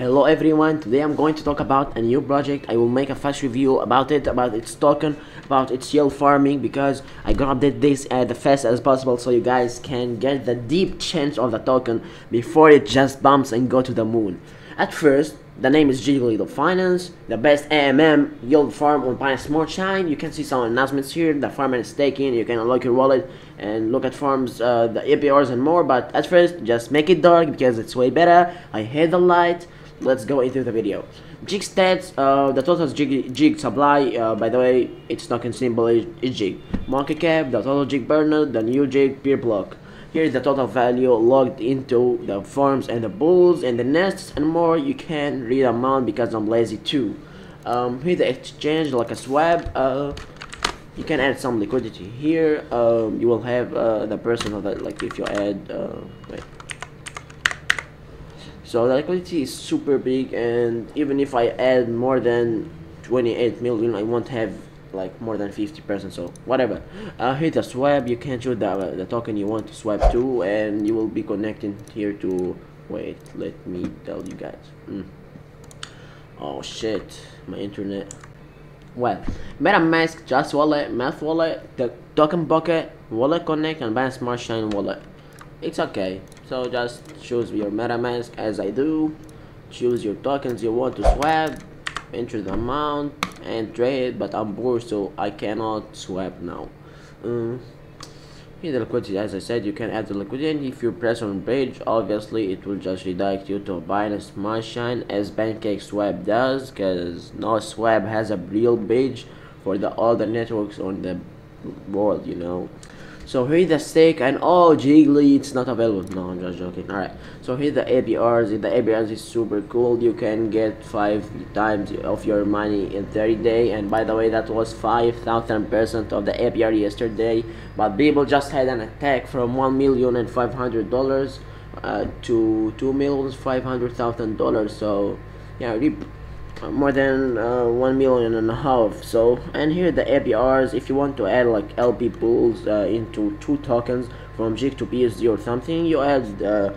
Hello everyone, today I'm going to talk about a new project. I will make a fast review about it, about its token, about its yield farming because I gonna update this as fast as possible so you guys can get the deep change of the token before it just bumps and go to the moon. At first, the name is Jiggly Finance, the best AMM yield farm on Binance Smart Chain. You can see some announcements here. The farm is staking. You can unlock your wallet and look at farms, uh, the APRs and more. But at first, just make it dark because it's way better. I hate the light let's go into the video. Jig stats, uh, the total jig, jig supply, uh, by the way, it's not is, is jig. Market cap, the total jig burner, the new jig peer block. Here is the total value logged into the farms and the bulls and the nests and more. You can read amount because I'm lazy too. Um, here the exchange like a swap. Uh, you can add some liquidity here. Um, you will have uh, the person of that like if you add. Uh, wait so the liquidity is super big and even if I add more than 28 million I won't have like more than 50 percent so whatever. Uh, hit a swap. You can choose the, uh, the token you want to swap to and you will be connecting here to wait let me tell you guys. Mm. oh shit. My internet. Well metamask Trust Wallet math wallet the TokenPocket wallet connect and binance smart chain wallet. It's okay so just choose your metamask as i do. Choose your tokens you want to swap. Enter the amount and trade but i'm bored so i cannot swap now. Um, here the liquidity. As i said you can add the liquidity. And if you press on bridge obviously it will just redirect you to binance smart chain as pancake swap does because no swap has a real bridge for the other networks on the world you know so here's the stake and oh jiggly it's not available. No i'm just joking. All right. So here's the aprs the aprs is super cool. You can get five times of your money in 30 day. And by the way that was 5000 percent of the apr yesterday. But people just had an attack from one million and five hundred dollars uh, to two million five hundred thousand dollars. So yeah more than uh, one million and a half. So and here the APRs if you want to add like LP pools uh, into two tokens from jig to BUSD or something you add uh,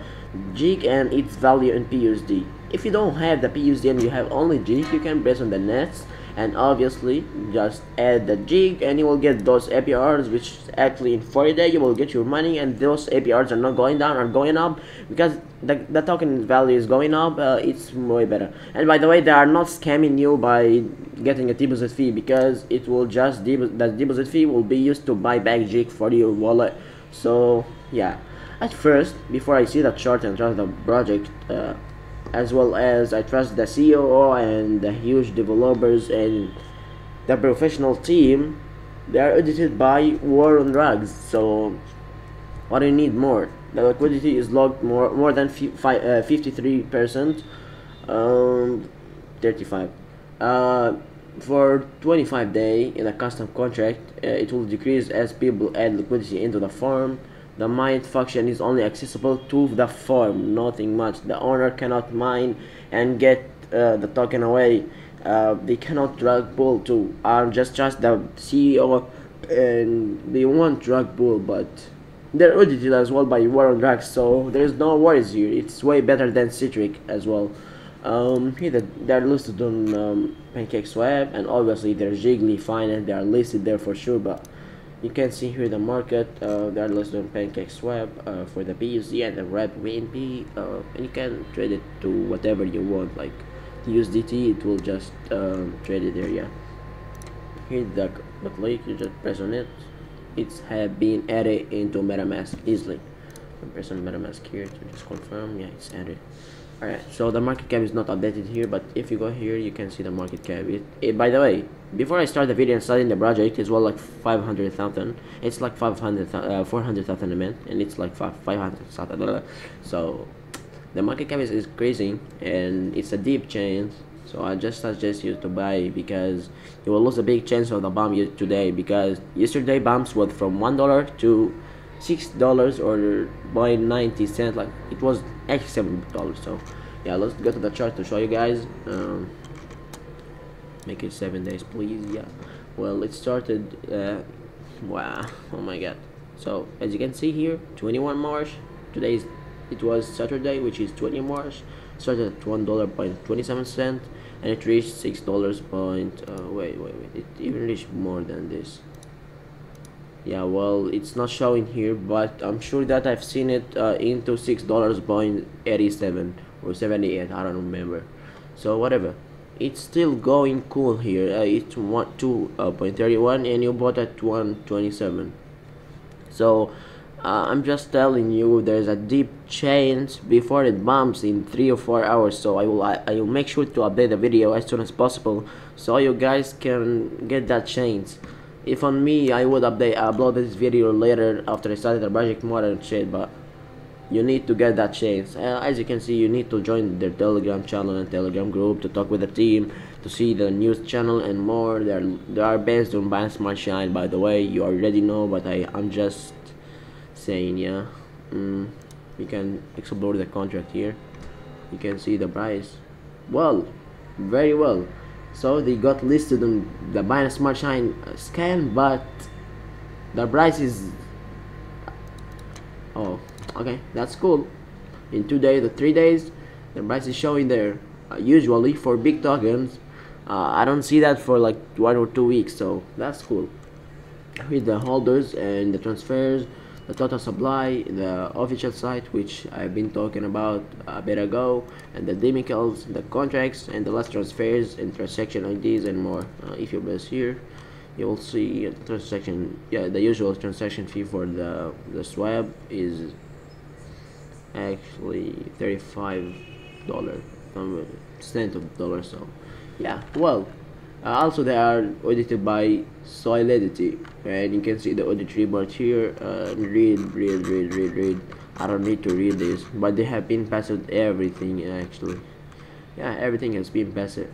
jig and its value in BUSD if you don't have the BUSD and you have only jig you can base on the nets and obviously just add the jig and you will get those APRs which actually in 40 days you will get your money and those APRs are not going down or going up because the, the token value is going up uh, it's way better. And by the way they are not scamming you by getting a deposit fee because it will just the deposit fee will be used to buy back jig for your wallet. So yeah. At first before I see the chart and trust the project uh, as well as I trust the CEO and the huge developers and the professional team. They are audited by War on Rugs so what do you need more? The liquidity is locked more more than 53 uh, percent um 35 uh for 25 day in a custom contract uh, it will decrease as people add liquidity into the farm the mine function is only accessible to the farm, nothing much. The owner cannot mine and get uh, the token away. Uh, they cannot drug bull too. I'm just just the CEO and they want drug bull, but they're audited as well by War on Rugs, so there's no worries here. It's way better than Citric as well. Um, here they're listed on um, Pancake Swap, and obviously they're Jiggly fine and they are listed there for sure, but you can see here the market uh, they are listed on pancake swap uh, for the BUSD and the red VNP uh, and you can trade it to whatever you want like USDT it will just um, trade it there yeah. Here the, the click you just press on it. It's have been added into MetaMask easily. Press on MetaMask here to just confirm yeah it's added Alright, so the market cap is not updated here, but if you go here, you can see the market cap. It, it by the way, before I start the video and starting the project, it's well like 500,000. It's like 500, uh, 400,000 a minute, and it's like 500,000. So, the market cap is, crazy, and it's a deep chain. So I just suggest you to buy because you will lose a big chance of the bomb today because yesterday bombs went from one dollar to six dollars or by 90 cents like it was actually seven dollars so yeah let's go to the chart to show you guys. Um, make it seven days please yeah. Well it started uh, wow oh my god. So as you can see here 21 March today's it was Saturday which is 20 March started at one dollar point twenty seven cent and it reached six dollars point uh, wait wait wait it even reached more than this yeah well it's not showing here but I'm sure that I've seen it uh, into six dollars point 87 or 78 I don't remember. So whatever. It's still going cool here. Uh, it's one two uh, point 31 and you bought at 127 so uh, I'm just telling you there's a deep change before it bumps in three or four hours so I will I, I will make sure to update the video as soon as possible so you guys can get that change if on me I would update upload this video later after I started the project more and shit but you need to get that chance. Uh, as you can see you need to join their telegram channel and telegram group to talk with the team to see the news channel and more. They are, they are based on Binance Smart Chain by the way. You already know but I, I'm just saying yeah. Mm, you can explore the contract here. You can see the price. Well very well so they got listed on the Binance Smart Chain scan but the price is oh okay that's cool. In two days or three days the price is showing there. Uh, usually for big tokens uh, I don't see that for like one or two weeks so that's cool. With the holders and the transfers the total supply the official site which I've been talking about a bit ago and the decimals the contracts and the last transfers and transaction IDs and more. Uh, if you press here you will see transaction yeah the usual transaction fee for the the swap is actually 35 dollar um, cent of dollar so yeah well uh, also they are audited by solidity and you can see the audit report here. Uh, read read read read read. I don't need to read this but they have been passed everything actually. Yeah everything has been passed.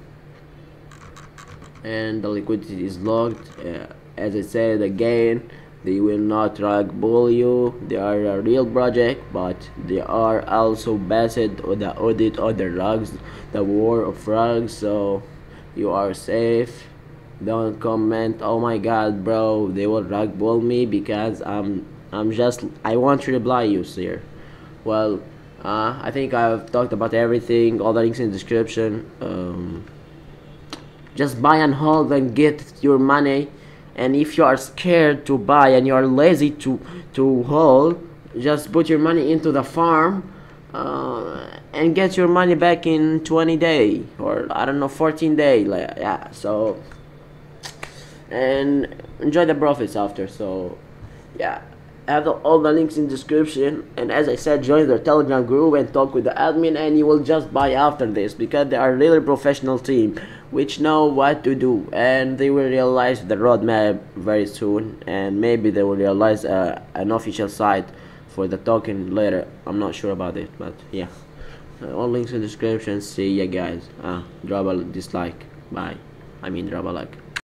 And the liquidity is locked. Uh, as I said again they will not rug bull you. They are a real project but they are also based on the audit of the rugs the war of rugs so you are safe. Don't comment oh my god bro they will rug bull me because I'm I'm just I want to reply you sir. Well uh, I think I've talked about everything all the links in the description. Um, just buy and hold and get your money. And if you are scared to buy and you are lazy to to hold just put your money into the farm. Uh, and get your money back in 20 day or I don't know 14 day like yeah so and enjoy the profits after so yeah. I have the, all the links in description and as I said join their telegram group and talk with the admin and you will just buy after this because they are really professional team which know what to do and they will realize the roadmap very soon and maybe they will realize uh, an official site for the token later. I'm not sure about it but yeah all links in description. See ya guys. Uh, drop a dislike. Bye. I mean drop a like